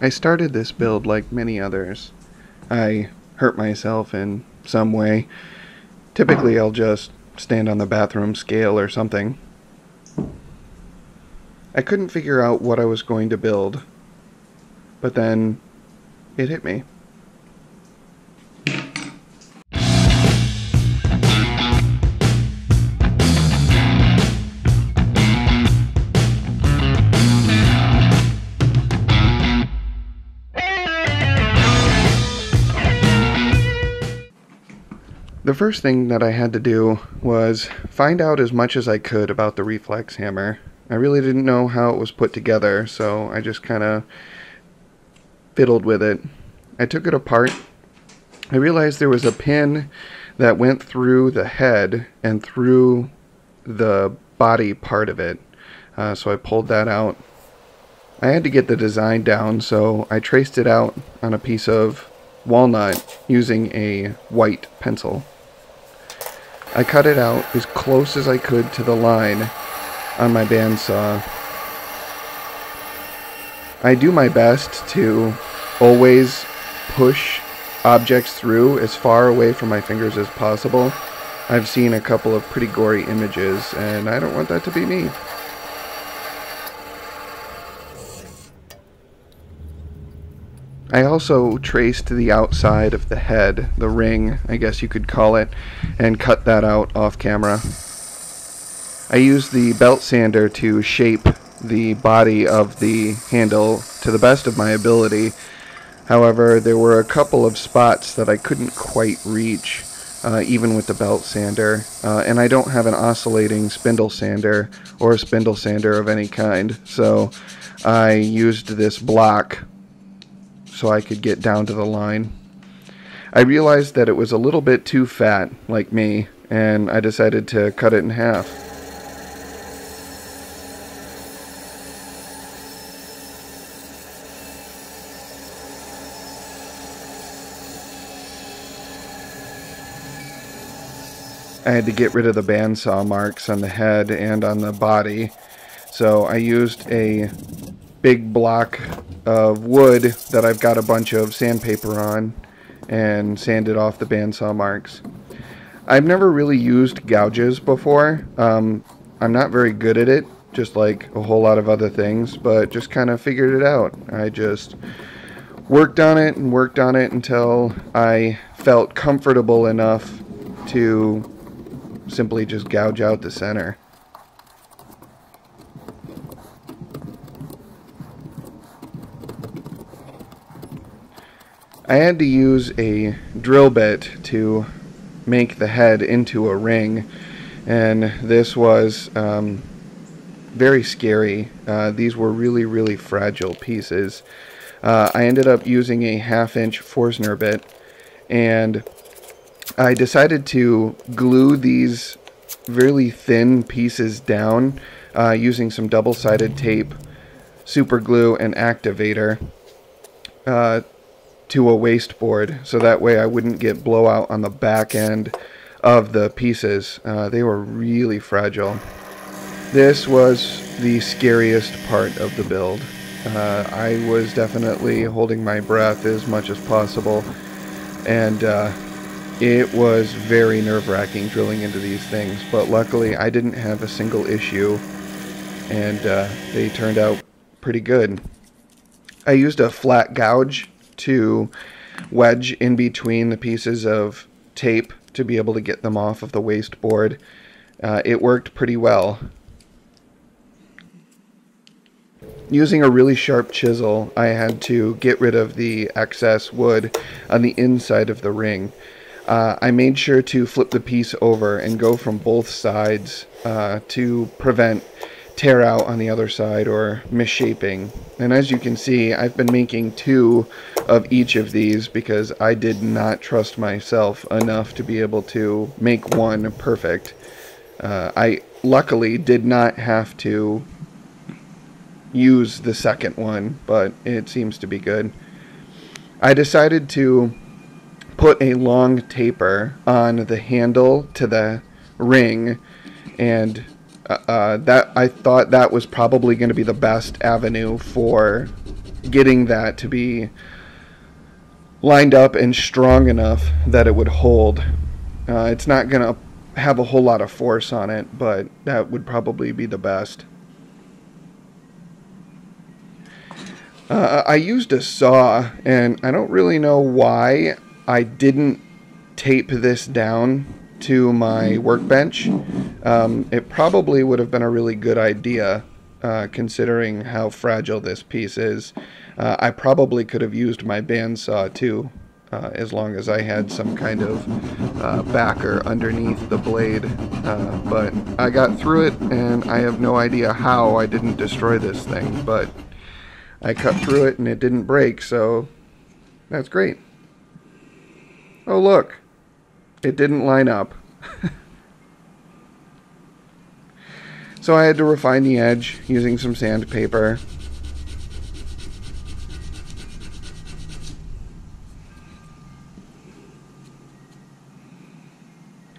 I started this build like many others. I hurt myself in some way. Typically, I'll just stand on the bathroom scale or something. I couldn't figure out what I was going to build, but then it hit me. First thing that I had to do was find out as much as I could about the reflex hammer. I really didn't know how it was put together, so I just kind of fiddled with it. I took it apart. I realized there was a pin that went through the head and through the body part of it. Uh, so I pulled that out. I had to get the design down, so I traced it out on a piece of walnut using a white pencil. I cut it out as close as I could to the line on my bandsaw. I do my best to always push objects through as far away from my fingers as possible. I've seen a couple of pretty gory images, and I don't want that to be me. I also traced the outside of the head, the ring, I guess you could call it, and cut that out off camera. I used the belt sander to shape the body of the handle to the best of my ability. However, there were a couple of spots that I couldn't quite reach, uh, even with the belt sander, uh, and I don't have an oscillating spindle sander or a spindle sander of any kind, so I used this block so I could get down to the line. I realized that it was a little bit too fat, like me, and I decided to cut it in half. I had to get rid of the bandsaw marks on the head and on the body, so I used a big block of wood that I've got a bunch of sandpaper on and sanded off the bandsaw marks. I've never really used gouges before. Um, I'm not very good at it, just like a whole lot of other things, but just kind of figured it out. I just worked on it and worked on it until I felt comfortable enough to simply just gouge out the center. I had to use a drill bit to make the head into a ring and this was um, very scary. Uh, these were really really fragile pieces. Uh, I ended up using a half inch Forstner bit and I decided to glue these really thin pieces down uh, using some double-sided tape, super glue, and activator. To a waste board so that way I wouldn't get blowout on the back end of the pieces. Uh, they were really fragile. This was the scariest part of the build. Uh, I was definitely holding my breath as much as possible and uh, it was very nerve-wracking drilling into these things but luckily I didn't have a single issue and uh, they turned out pretty good. I used a flat gouge to wedge in between the pieces of tape to be able to get them off of the waste board. Uh, it worked pretty well. Using a really sharp chisel, I had to get rid of the excess wood on the inside of the ring. Uh, I made sure to flip the piece over and go from both sides uh, to prevent tear out on the other side or misshaping. And as you can see, I've been making two of each of these because I did not trust myself enough to be able to make one perfect. Uh, I luckily did not have to use the second one, but it seems to be good. I decided to put a long taper on the handle to the ring and uh, uh, that I thought that was probably going to be the best avenue for getting that to be lined up and strong enough that it would hold. Uh, it's not going to have a whole lot of force on it, but that would probably be the best. Uh, I used a saw, and I don't really know why I didn't tape this down to my workbench. Um, it probably would have been a really good idea, uh, considering how fragile this piece is. Uh, I probably could have used my bandsaw too, uh, as long as I had some kind of uh, backer underneath the blade. Uh, but I got through it, and I have no idea how I didn't destroy this thing, but I cut through it and it didn't break, so that's great. Oh look, it didn't line up. so I had to refine the edge using some sandpaper.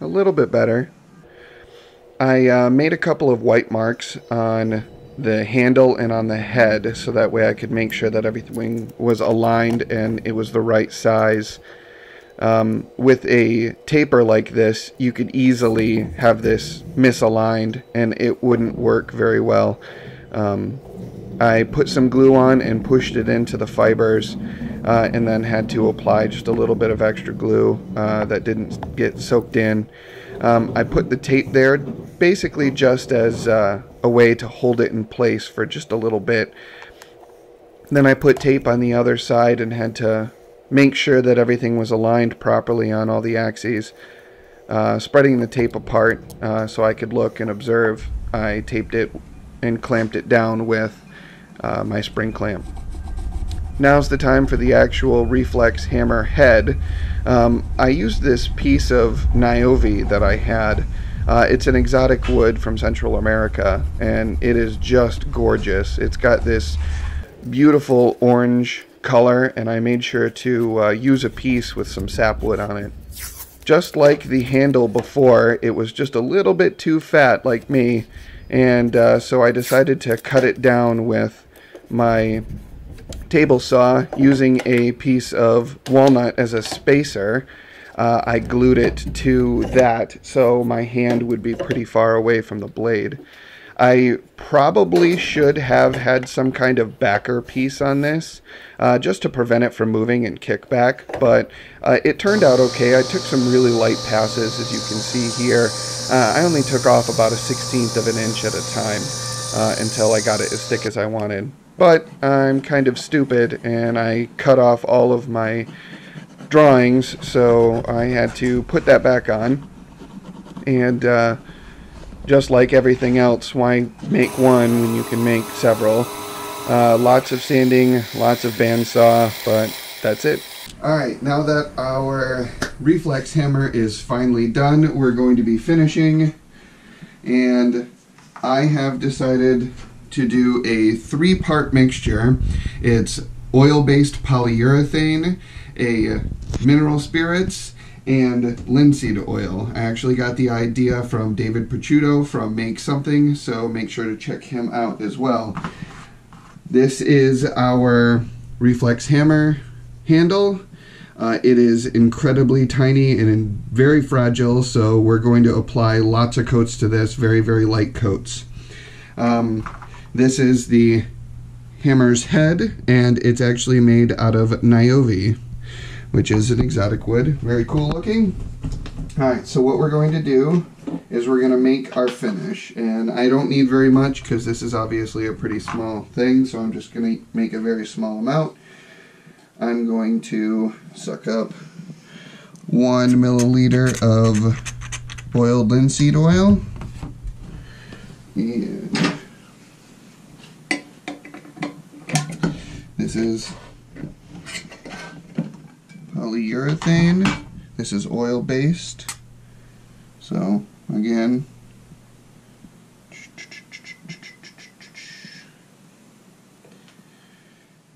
A little bit better. I uh, made a couple of white marks on the handle and on the head so that way I could make sure that everything was aligned and it was the right size. Um, with a taper like this, you could easily have this misaligned and it wouldn't work very well. Um, I put some glue on and pushed it into the fibers uh, and then had to apply just a little bit of extra glue uh, that didn't get soaked in. Um, I put the tape there basically just as uh, a way to hold it in place for just a little bit. Then I put tape on the other side and had to make sure that everything was aligned properly on all the axes. Uh, spreading the tape apart uh, so I could look and observe, I taped it and clamped it down with uh, my spring clamp. Now's the time for the actual reflex hammer head. Um, I used this piece of Niove that I had uh, it's an exotic wood from Central America, and it is just gorgeous. It's got this beautiful orange color, and I made sure to uh, use a piece with some sapwood on it. Just like the handle before, it was just a little bit too fat, like me, and uh, so I decided to cut it down with my table saw using a piece of walnut as a spacer uh, I glued it to that so my hand would be pretty far away from the blade. I probably should have had some kind of backer piece on this uh, just to prevent it from moving and kickback, but uh, it turned out okay. I took some really light passes, as you can see here. Uh, I only took off about a 16th of an inch at a time uh, until I got it as thick as I wanted. But I'm kind of stupid, and I cut off all of my drawings, so I had to put that back on. And uh, just like everything else, why make one when you can make several? Uh, lots of sanding, lots of bandsaw, but that's it. Alright, now that our reflex hammer is finally done, we're going to be finishing. And I have decided to do a three-part mixture. It's oil-based polyurethane, a mineral spirits, and linseed oil. I actually got the idea from David Picciuto from Make Something, so make sure to check him out as well. This is our reflex hammer handle. Uh, it is incredibly tiny and very fragile, so we're going to apply lots of coats to this, very, very light coats. Um, this is the hammer's head, and it's actually made out of Niove which is an exotic wood. Very cool looking. Alright, so what we're going to do is we're going to make our finish. And I don't need very much because this is obviously a pretty small thing, so I'm just going to make a very small amount. I'm going to suck up one milliliter of boiled linseed oil. And this is polyurethane. This is oil based. So again,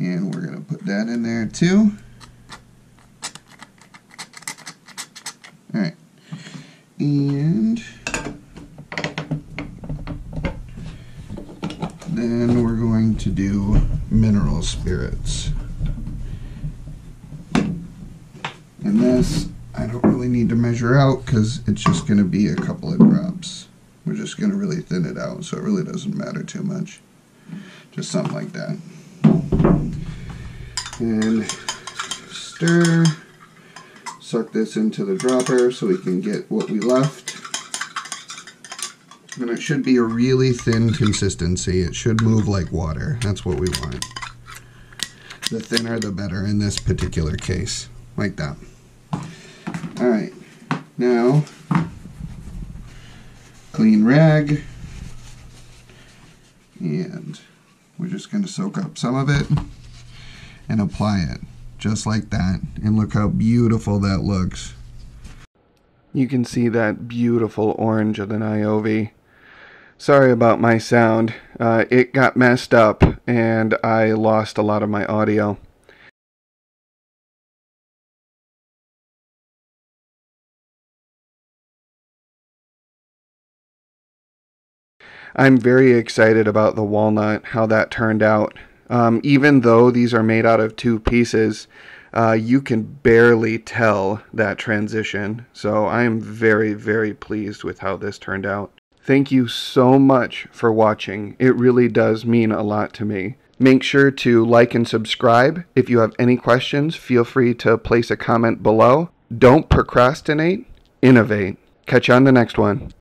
and we're going to put that in there too. Alright, and then we're going to do mineral spirits. And this, I don't really need to measure out because it's just going to be a couple of drops. We're just going to really thin it out so it really doesn't matter too much. Just something like that. And stir. Suck this into the dropper so we can get what we left. And it should be a really thin consistency. It should move like water. That's what we want. The thinner the better in this particular case. Like that. Alright. Now, clean rag. And we're just going to soak up some of it and apply it just like that. And look how beautiful that looks. You can see that beautiful orange of the Niove. Sorry about my sound. Uh, it got messed up and I lost a lot of my audio. I'm very excited about the walnut, how that turned out. Um, even though these are made out of two pieces, uh, you can barely tell that transition. So I am very, very pleased with how this turned out. Thank you so much for watching. It really does mean a lot to me. Make sure to like and subscribe. If you have any questions, feel free to place a comment below. Don't procrastinate, innovate. Catch you on the next one.